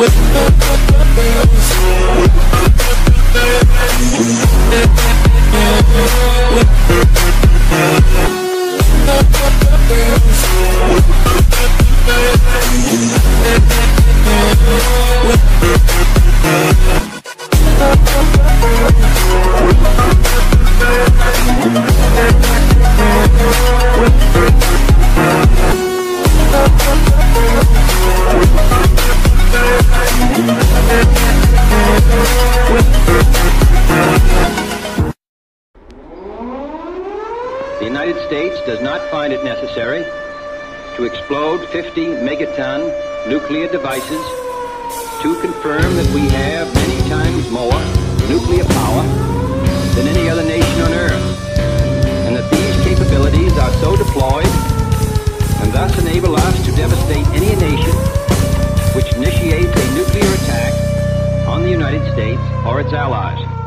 with does not find it necessary to explode 50 megaton nuclear devices to confirm that we have many times more nuclear power than any other nation on earth, and that these capabilities are so deployed and thus enable us to devastate any nation which initiates a nuclear attack on the United States or its allies.